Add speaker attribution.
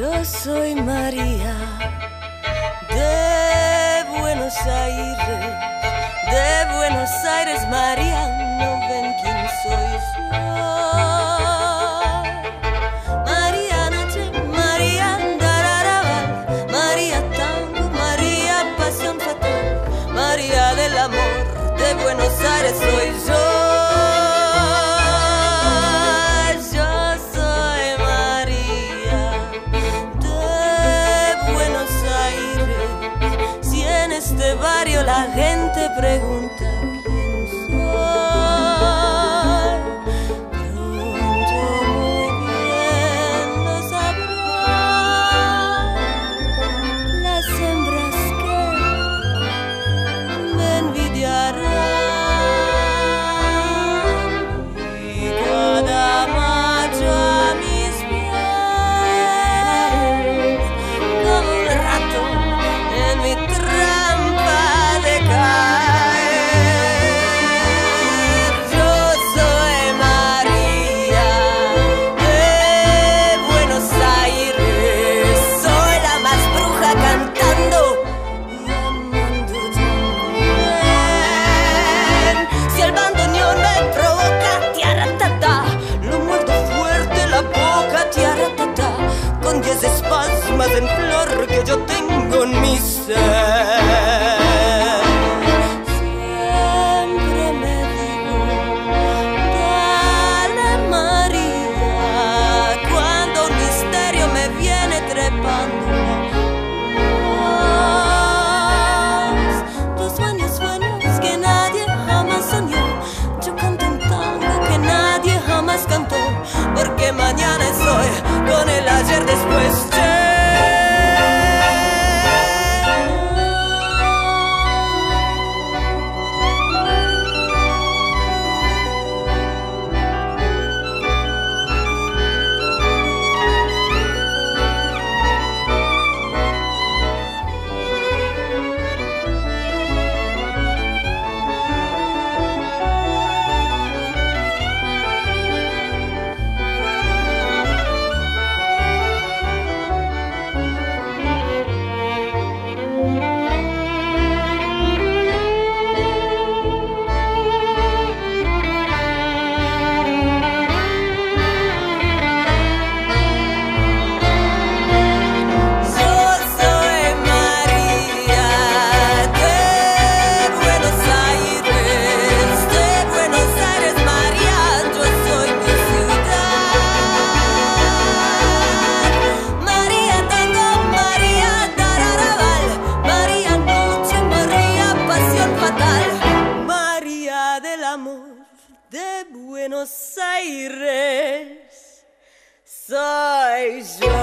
Speaker 1: Yo soy María de Buenos Aires, de Buenos Aires, María, no ven quién soy yo. María Noche, María Dararabal, María Tango, María Pasión Fatal, María del Amor, de Buenos Aires soy yo. barrio la gente pregunta. que se espasmas en flor que yo tengo en mi ser. Del Amor de Buenos Aires. Soy yo.